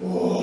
오